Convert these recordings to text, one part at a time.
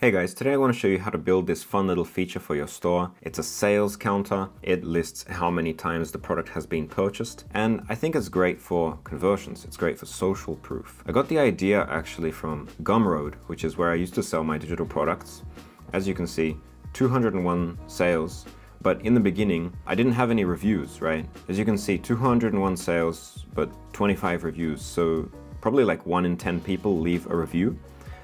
Hey guys, today I want to show you how to build this fun little feature for your store. It's a sales counter. It lists how many times the product has been purchased. And I think it's great for conversions. It's great for social proof. I got the idea actually from Gumroad, which is where I used to sell my digital products. As you can see, 201 sales. But in the beginning, I didn't have any reviews, right? As you can see, 201 sales, but 25 reviews. So probably like one in 10 people leave a review.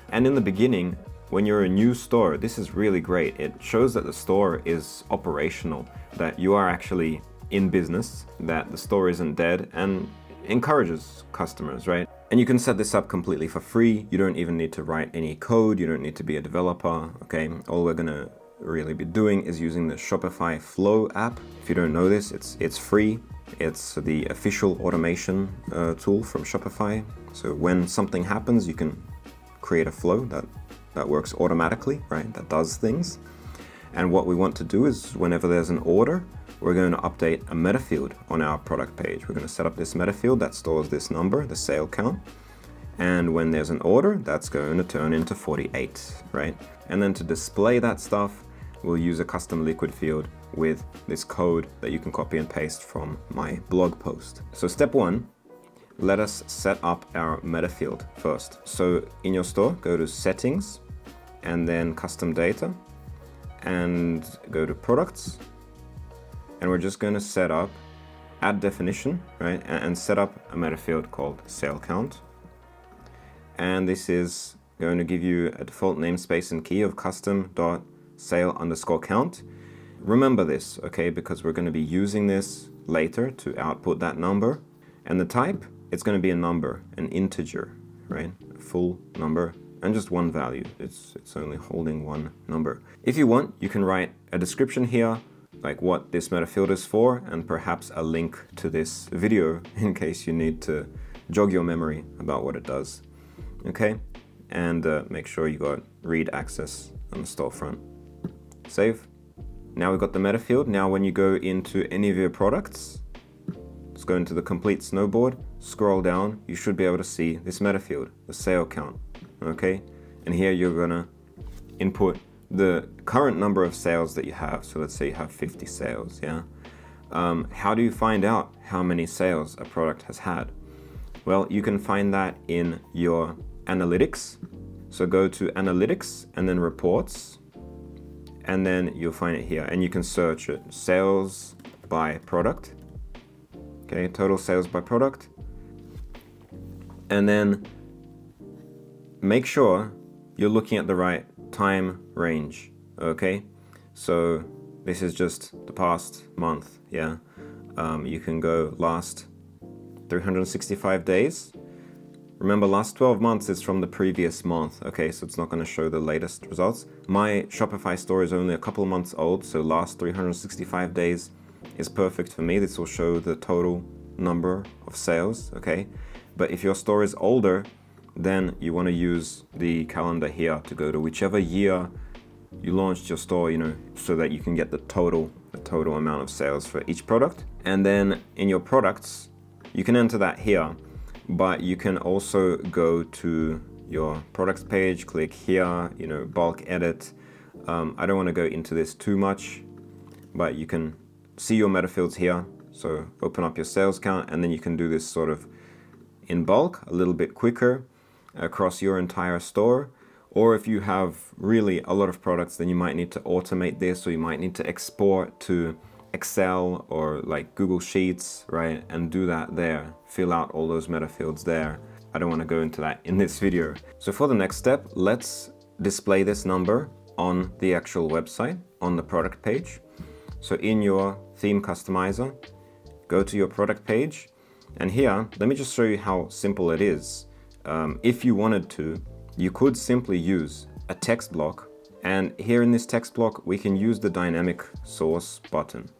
And in the beginning, when you're a new store, this is really great. It shows that the store is operational, that you are actually in business, that the store isn't dead, and encourages customers, right? And you can set this up completely for free. You don't even need to write any code. You don't need to be a developer, okay? All we're gonna really be doing is using the Shopify Flow app. If you don't know this, it's, it's free. It's the official automation uh, tool from Shopify. So when something happens, you can create a flow that that works automatically, right? That does things. And what we want to do is whenever there's an order, we're going to update a meta field on our product page. We're going to set up this meta field that stores this number, the sale count. And when there's an order, that's going to turn into 48, right? And then to display that stuff, we'll use a custom liquid field with this code that you can copy and paste from my blog post. So step one, let us set up our meta field first. So in your store, go to settings, and then custom data and go to products. And we're just going to set up add definition right and set up a meta field called sale count. And this is going to give you a default namespace and key of custom dot sale underscore count. Remember this okay because we're going to be using this later to output that number. And the type it's going to be a number an integer right a full number and just one value. It's, it's only holding one number. If you want, you can write a description here, like what this meta field is for, and perhaps a link to this video in case you need to jog your memory about what it does. Okay, and uh, make sure you got read access on the storefront. Save. Now we've got the meta field. Now when you go into any of your products, let's go into the complete snowboard, scroll down, you should be able to see this meta field, the sale count okay? And here you're gonna input the current number of sales that you have. So let's say you have 50 sales, yeah? Um, how do you find out how many sales a product has had? Well, you can find that in your analytics. So go to analytics and then reports, and then you'll find it here. And you can search it sales by product. Okay, total sales by product. And then make sure you're looking at the right time range, okay? So this is just the past month, yeah? Um, you can go last 365 days. Remember, last 12 months is from the previous month, okay? So it's not going to show the latest results. My Shopify store is only a couple months old, so last 365 days is perfect for me. This will show the total number of sales, okay? But if your store is older, then you want to use the calendar here to go to whichever year you launched your store, you know, so that you can get the total, the total amount of sales for each product. And then in your products, you can enter that here, but you can also go to your products page, click here, you know, bulk edit. Um, I don't want to go into this too much, but you can see your meta fields here. So open up your sales count and then you can do this sort of in bulk a little bit quicker across your entire store. Or if you have really a lot of products, then you might need to automate this or you might need to export to Excel or like Google Sheets, right? And do that there. Fill out all those meta fields there. I don't want to go into that in this video. So for the next step, let's display this number on the actual website, on the product page. So in your theme customizer, go to your product page. And here, let me just show you how simple it is um, if you wanted to, you could simply use a text block. And here in this text block, we can use the dynamic source button.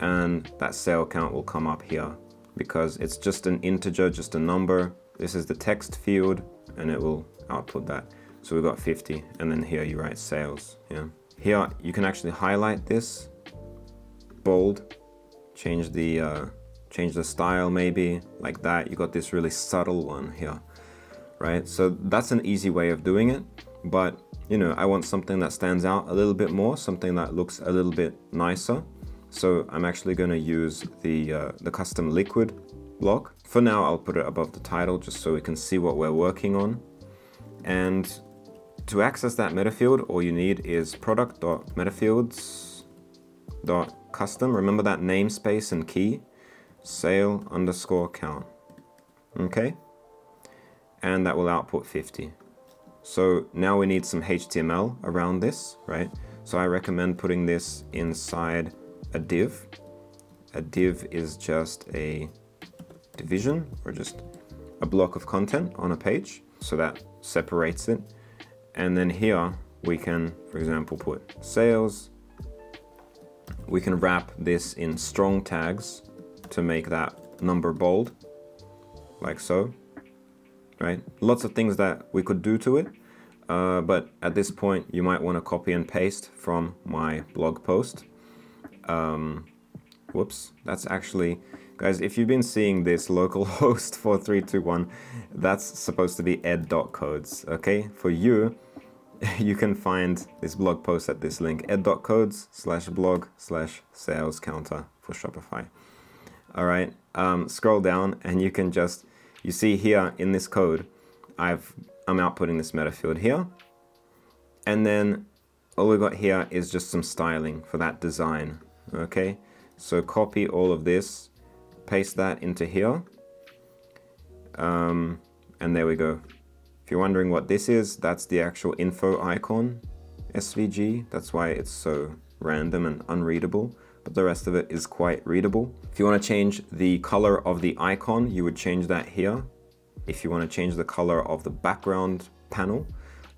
And that sale count will come up here because it's just an integer, just a number. This is the text field and it will output that. So we've got 50 and then here you write sales, yeah. Here you can actually highlight this, bold, change the, uh, change the style maybe, like that. You got this really subtle one here right? So that's an easy way of doing it. But you know, I want something that stands out a little bit more, something that looks a little bit nicer. So I'm actually going to use the, uh, the custom liquid block. For now, I'll put it above the title just so we can see what we're working on. And to access that meta field, all you need is product.metafields.custom. Remember that namespace and key, sale underscore count. Okay? And that will output 50. So now we need some HTML around this, right? So I recommend putting this inside a div. A div is just a division or just a block of content on a page. So that separates it. And then here we can, for example, put sales. We can wrap this in strong tags to make that number bold, like so, right? Lots of things that we could do to it. Uh, but at this point, you might want to copy and paste from my blog post. Um, whoops, that's actually, guys, if you've been seeing this localhost 4321, that's supposed to be ed.codes, okay? For you, you can find this blog post at this link, ed.codes slash blog slash sales counter for Shopify. All right, um, scroll down and you can just, you see here in this code, I've, I'm outputting this meta field here. And then all we got here is just some styling for that design, okay? So copy all of this, paste that into here. Um, and there we go If you're wondering what this is, that's the actual info icon SVG. That's why it's so random and unreadable, but the rest of it is quite readable. If you want to change the color of the icon, you would change that here. If you want to change the color of the background panel,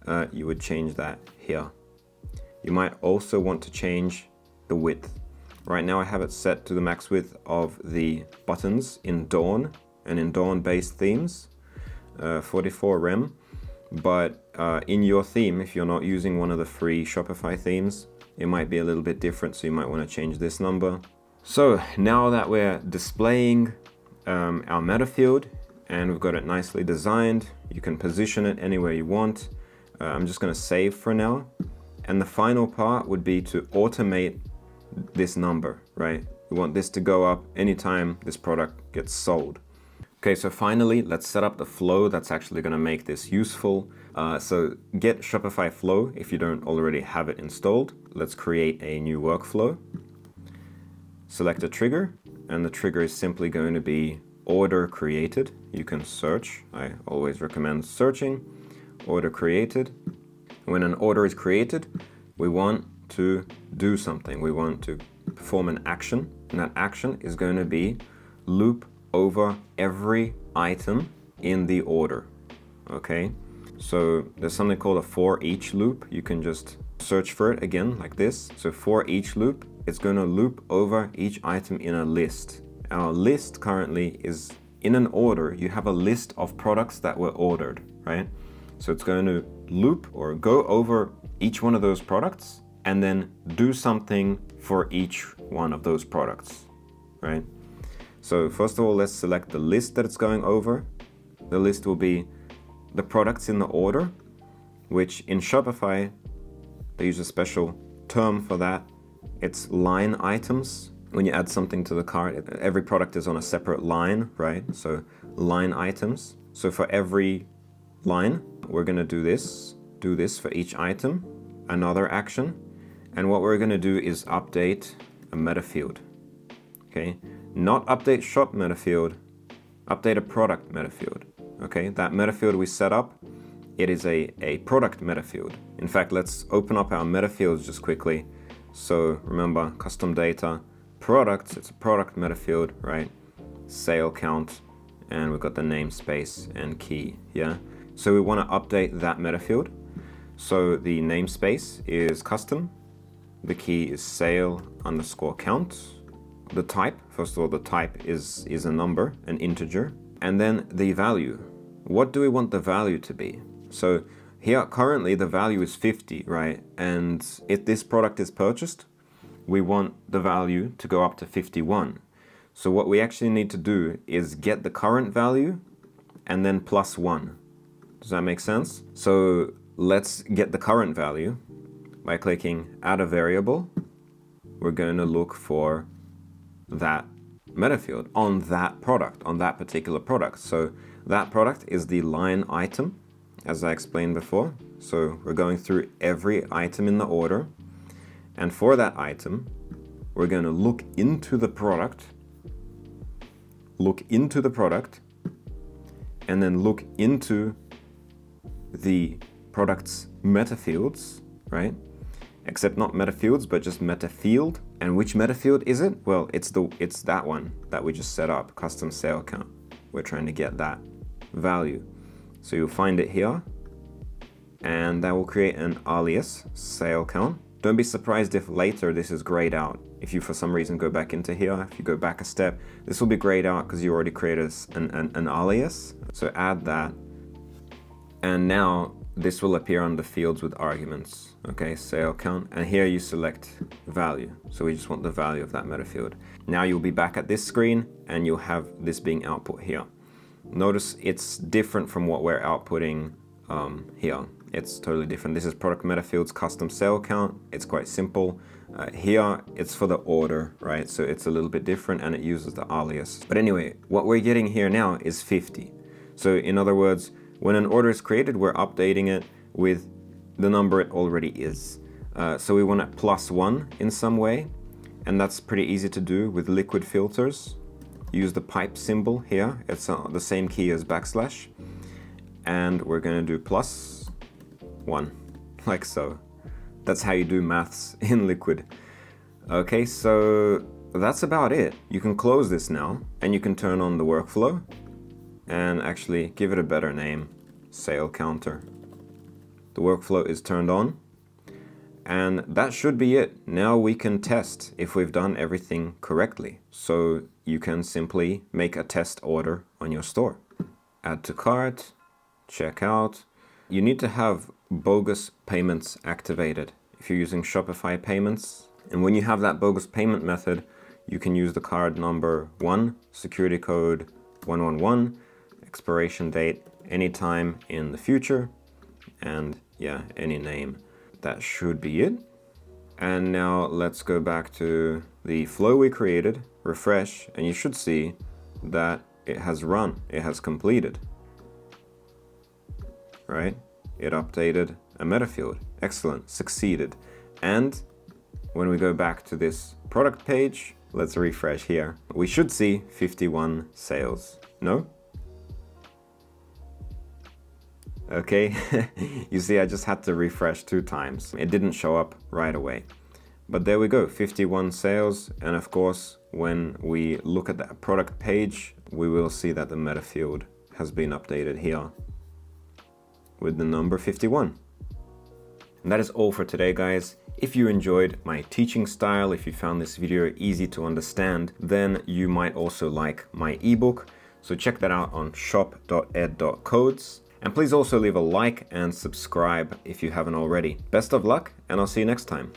uh, you would change that here. You might also want to change the width. Right now I have it set to the max width of the buttons in Dawn and in Dawn based themes, uh, 44 rem. But uh, in your theme, if you're not using one of the free Shopify themes, it might be a little bit different, so you might want to change this number. So now that we're displaying um, our meta field and we've got it nicely designed, you can position it anywhere you want. Uh, I'm just going to save for now. And the final part would be to automate this number, right? We want this to go up anytime this product gets sold. Okay, so finally, let's set up the flow that's actually gonna make this useful. Uh, so get Shopify Flow if you don't already have it installed. Let's create a new workflow. Select a trigger, and the trigger is simply going to be order created. You can search, I always recommend searching, order created. When an order is created, we want to do something. We want to perform an action, and that action is going to be loop over every item in the order, okay? So there's something called a for each loop. You can just search for it again like this. So for each loop, it's going to loop over each item in a list. Our list currently is in an order. You have a list of products that were ordered, right? So it's going to loop or go over each one of those products and then do something for each one of those products, right? So first of all, let's select the list that it's going over. The list will be the products in the order, which in Shopify, they use a special term for that. It's line items. When you add something to the cart, every product is on a separate line, right? So line items. So for every line, we're gonna do this, do this for each item, another action. And what we're gonna do is update a meta field, okay? not update shop meta field, update a product meta field. Okay, that meta field we set up, it is a, a product meta field. In fact, let's open up our meta fields just quickly. So remember, custom data, products, it's a product meta field, right? Sale count, and we've got the namespace and key, yeah? So we want to update that meta field. So the namespace is custom, the key is sale underscore count, the type, first of all, the type is, is a number, an integer, and then the value. What do we want the value to be? So here currently the value is 50, right? And if this product is purchased, we want the value to go up to 51. So what we actually need to do is get the current value and then plus one. Does that make sense? So let's get the current value by clicking add a variable. We're going to look for that meta field on that product, on that particular product. So that product is the line item, as I explained before. So we're going through every item in the order. And for that item, we're going to look into the product, look into the product, and then look into the product's meta fields, right? Except not meta fields, but just meta field. And which meta field is it? Well, it's the it's that one that we just set up, custom sale count. We're trying to get that value. So you'll find it here, and that will create an alias sale count. Don't be surprised if later this is grayed out. If you for some reason go back into here, if you go back a step, this will be grayed out because you already created an, an, an alias. So add that. And now this will appear on the fields with arguments. Okay, sale count. And here you select value. So we just want the value of that meta field. Now you'll be back at this screen and you'll have this being output here. Notice it's different from what we're outputting um, here it's totally different. This is product meta fields custom sale count. It's quite simple. Uh, here, it's for the order, right? So it's a little bit different and it uses the alias. But anyway, what we're getting here now is 50. So in other words, when an order is created, we're updating it with the number it already is. Uh, so we want it plus one in some way. And that's pretty easy to do with liquid filters. Use the pipe symbol here. It's uh, the same key as backslash. And we're gonna do plus one, like so. That's how you do maths in Liquid. Okay, so that's about it. You can close this now and you can turn on the workflow and actually give it a better name, sale counter. The workflow is turned on and that should be it. Now we can test if we've done everything correctly. So you can simply make a test order on your store. Add to cart, check out. You need to have bogus payments activated if you're using Shopify payments. And when you have that bogus payment method, you can use the card number 1, security code 111, expiration date anytime in the future, and yeah, any name. That should be it. And now let's go back to the flow we created, refresh, and you should see that it has run, it has completed, right? it updated a meta field. Excellent, succeeded. And when we go back to this product page, let's refresh here. We should see 51 sales. No? Okay, you see I just had to refresh two times. It didn't show up right away. But there we go, 51 sales. And of course, when we look at that product page, we will see that the meta field has been updated here with the number 51. And that is all for today, guys. If you enjoyed my teaching style, if you found this video easy to understand, then you might also like my ebook. So check that out on shop.ed.codes. And please also leave a like and subscribe if you haven't already. Best of luck, and I'll see you next time.